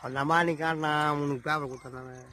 அந்த மாதிரி காட்டினா உனக்கு பேப்பர் கொடுத்தேன் நான்